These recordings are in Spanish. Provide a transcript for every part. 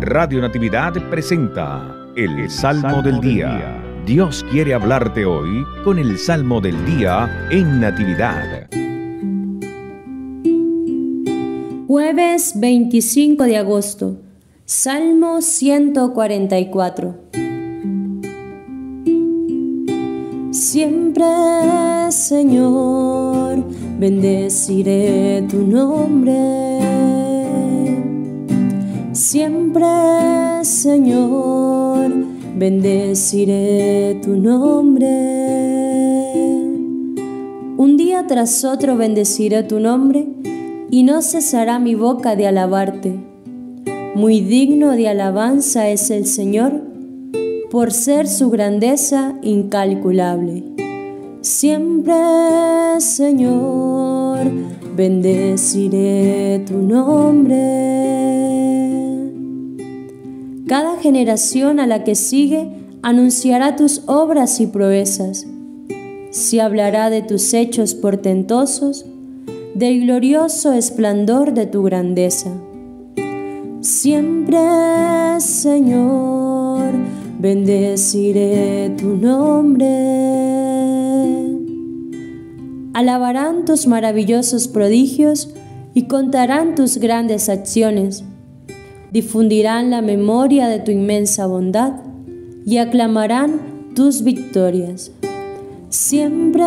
Radio Natividad presenta el, Salmo, del, día. Dios quiere hablarte hoy con el Salmo del Día en Natividad. Jueves 25 de agosto. Salmo 144. Siempre, Señor, bendeciré tu nombre Siempre, Señor, bendeciré tu nombre. Un día tras otro bendeciré tu nombre y no cesará mi boca de alabarte. Muy digno de alabanza es el Señor por ser su grandeza incalculable. Siempre, Señor, bendeciré tu nombre. Generación a la que sigue anunciará tus obras y proezas. Se hablará de tus hechos portentosos, del glorioso esplendor de tu grandeza. Siempre, Señor, bendeciré tu nombre. Alabarán tus maravillosos prodigios y contarán tus grandes acciones difundirán la memoria de tu inmensa bondad y aclamarán tus victorias. Siempre,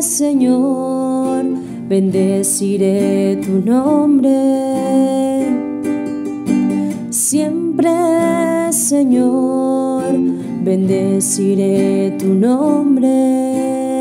Señor, bendeciré tu nombre. Siempre, Señor, bendeciré tu nombre.